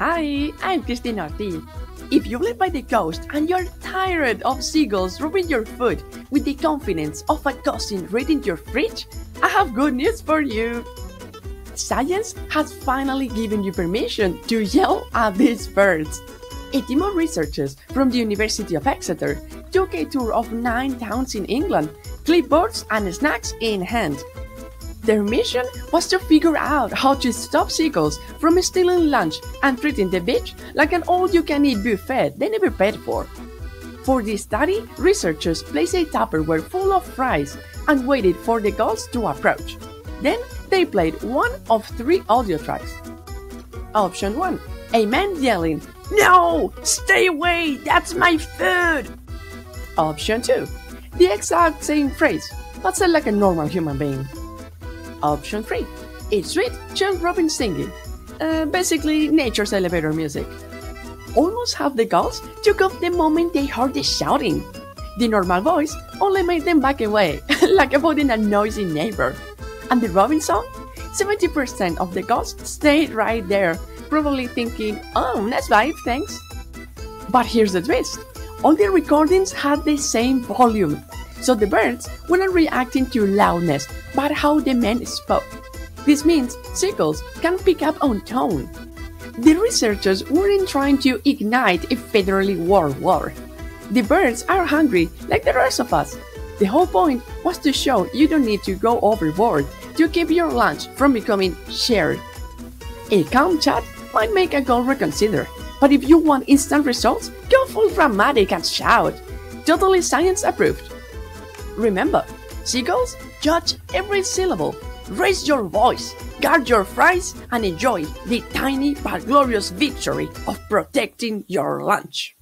Hi, I'm Cristina Ortiz. If you live by the coast and you're tired of seagulls rubbing your foot with the confidence of a cousin reading your fridge, I have good news for you. Science has finally given you permission to yell at these birds. Of researchers from the University of Exeter took a tour of nine towns in England, clipboards and snacks in hand. Their mission was to figure out how to stop seagulls from stealing lunch and treating the beach like an all-you-can-eat buffet they never paid for. For this study, researchers placed a Tupperware full of fries and waited for the gulls to approach. Then they played one of three audio tracks. Option 1 A man yelling, No! Stay away! That's my food! Option 2 The exact same phrase, but said like a normal human being. Option 3 It's sweet chill robin singing. Uh, basically, nature's elevator music. Almost half the gulls took off the moment they heard the shouting. The normal voice only made them back away, like avoiding a noisy neighbor. And the robin song? 70% of the gulls stayed right there, probably thinking, oh, nice vibe, thanks. But here's the twist all the recordings had the same volume, so the birds weren't reacting to loudness, but how the men spoke. This means seagulls can pick up on tone. The researchers weren't trying to ignite a federally war war. The birds are hungry like the rest of us. The whole point was to show you don't need to go overboard to keep your lunch from becoming shared. A calm chat might make a gull reconsider, but if you want instant results, go full dramatic and shout. Totally science approved. Remember, seagulls judge every syllable. Raise your voice, guard your fries, and enjoy the tiny but glorious victory of protecting your lunch.